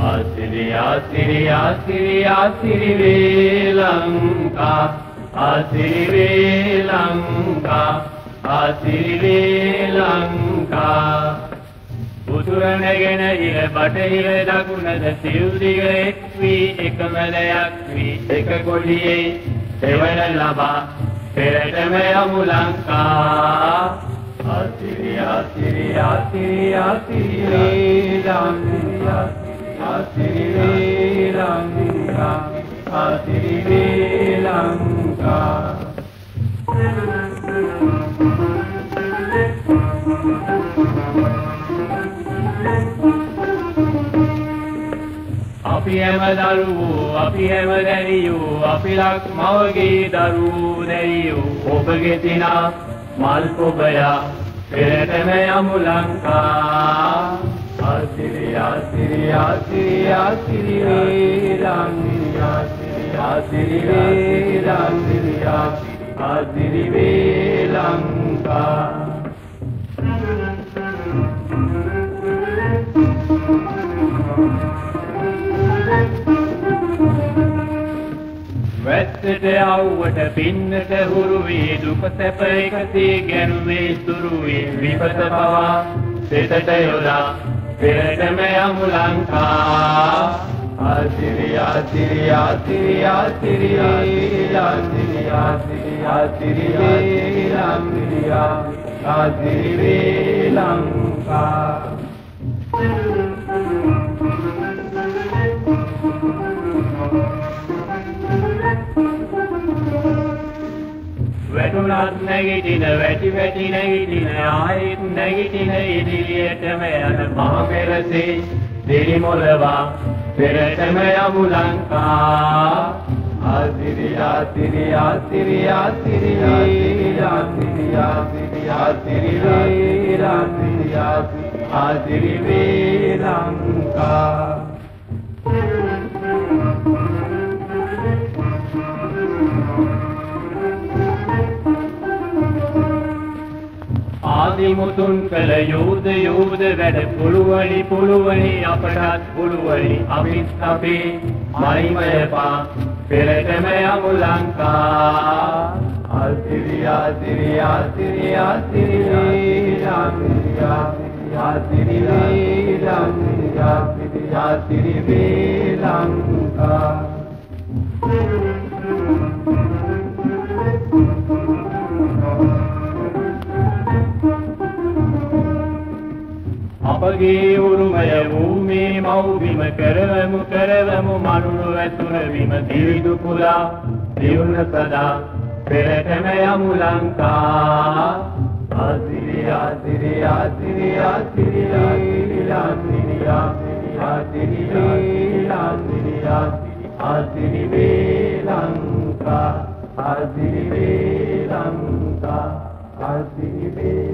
ආසිරි ආසිරි ආසිරි ආසිරි වේ ලංකා ආසිරි වේ ලංකා ආසිරි වේ ලංකා උතුර නැගෙන ඉර බටහිර දකුණද සිව් දිග එක් වී එකම ලයක් වී එක කොඩියේ සෙවන ලබා පෙරට මෙයමු ලංකා. අතිරි අතිරි අතිරි අතිරි ලංකා. අතිරි ලංකා. අතිරි ලංකා. අපි හැම දරුවෝ අපි හැම දැනියෝ අපි ලක් මවගේ දරුවෝ දැයියෝ ඔබගේ තිනා මල් පොබයා පෙරටම යමු ලංකා. ආසිරියා සිරියා සිරියා සිරිවේරං සිරියා සිරිවේරං සිරියා ආසිරිවේ ලංකා වේලංකා වැස්සට අවුවට පින්නට හුරු වී දුක සැප එකසේ ගැනුවේ සුරු වී විපත පවා සිතට යොදා පෙරටම යමු ලංකා ආසිරි ආසිරි ආසිරි ආසිරි ආසිරි ආසිරි ආසිරි ආසිරි ආසිරි ආසිරි වේ ලංකා වැටුණත් නැගිටින වැටි වැටි නැගිටින ආයෙත් නැගිටින ඉදිරියටම යන මහ පෙරසේ දිරිමොලවා පෙරටම යමු ලංකා ආසිරි ආසිරි ආසිරි ආසිරි ආසිරි ආසිරි ආසිරි ආසිරි ආසිරි ආසිරි වේ ලංකා ආදිමුතුන් කළ යෝධ යෝධ වැඩ පුළුවනි පුළුවනි අපටත් පුළුවනි අපිත් අපේ මයිමය පා පෙරටම යමු ලංකා ආසිරි ආසිරි ආසිරි ආසිරි ආසිරි ආසිරි ආසිරි ආසිරි වේ ලංකා අපගේ උරුමය භූමේ මව්බිම කරවමු කරවමු මනුරු ඇතුර බිම දිවිදු පුලා දියුණ සදා පෙරටම යමු ලංකා ආසිරි ආසිරි ආසිරි ආසිරි ආසිරි ආසිරි ආසිරි ආසිරි ආසිරි ආසිරි වේ ලංකා ආසිරි වේ ලංකා ආසිරි වේ